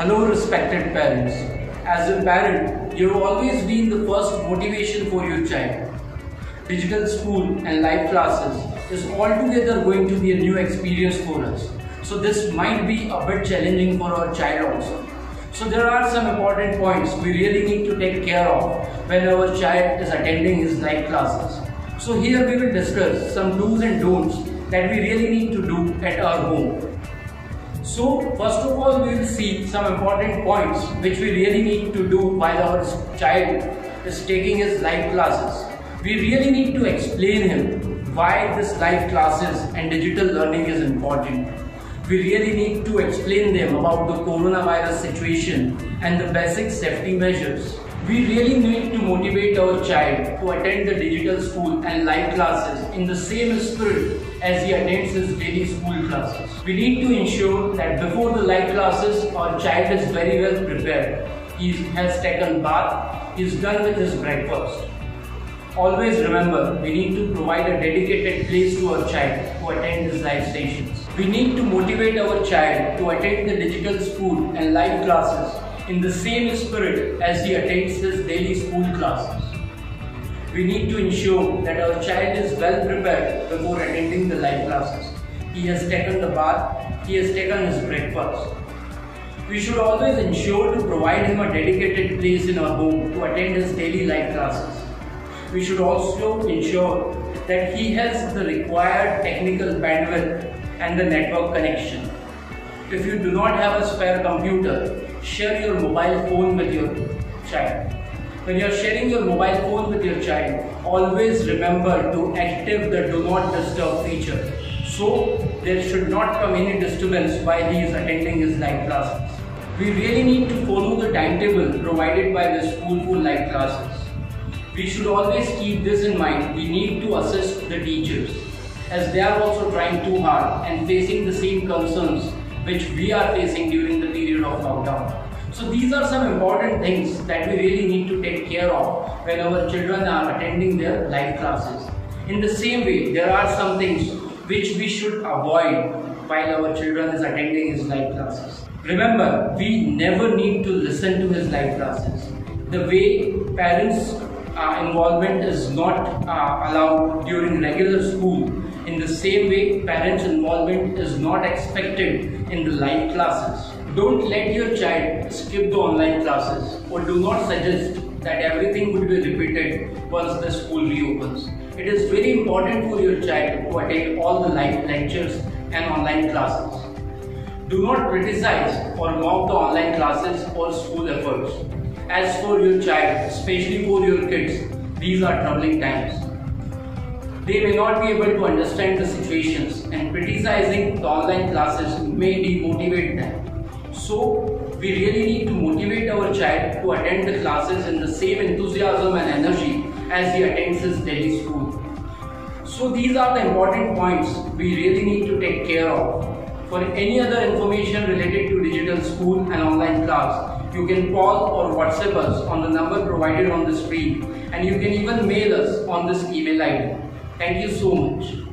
Hello, respected parents. As a parent, you've always been the first motivation for your child. Digital school and live classes is altogether going to be a new experience for us. So, this might be a bit challenging for our child also. So, there are some important points we really need to take care of when our child is attending his live classes. So, here we will discuss some do's and don'ts that we really need to do at our home. So first of all we will see some important points which we really need to do while our child is taking his live classes. We really need to explain him why this live classes and digital learning is important. We really need to explain them about the coronavirus situation and the basic safety measures. We really need to motivate our child to attend the digital school and live classes in the same spirit as he attends his daily school classes. We need to ensure that before the live classes, our child is very well prepared. He has taken bath, he is done with his breakfast. Always remember, we need to provide a dedicated place to our child to attend his live sessions. We need to motivate our child to attend the digital school and live classes in the same spirit as he attends his daily school classes. We need to ensure that our child is well prepared before attending the live classes. He has taken the bath, he has taken his breakfast. We should always ensure to provide him a dedicated place in our home to attend his daily live classes. We should also ensure that he has the required technical bandwidth and the network connection. If you do not have a spare computer, share your mobile phone with your child. When you are sharing your mobile phone with your child, always remember to active the do not disturb feature. So there should not come any disturbance while he is attending his live classes. We really need to follow the timetable provided by the school for live classes. We should always keep this in mind. We need to assist the teachers as they are also trying too hard and facing the same concerns which we are facing during the period of lockdown. So these are some important things that we really need to take care of when our children are attending their live classes. In the same way, there are some things which we should avoid while our children is attending his live classes. Remember, we never need to listen to his live classes. The way parents uh, involvement is not uh, allowed during regular school. In the same way, parents involvement is not expected in the live classes. Don't let your child skip the online classes or do not suggest that everything would be repeated once the school reopens. It is very important for your child to attend all the live lectures and online classes. Do not criticize or mock the online classes or school efforts. As for your child, especially for your kids, these are troubling times. They may not be able to understand the situations and criticizing the online classes may demotivate them. So, we really need to motivate our child to attend the classes in the same enthusiasm and energy as he attends his daily school. So, these are the important points we really need to take care of. For any other information related to digital school and online class, you can call or WhatsApp us on the number provided on the screen and you can even mail us on this email ID. Thank you so much.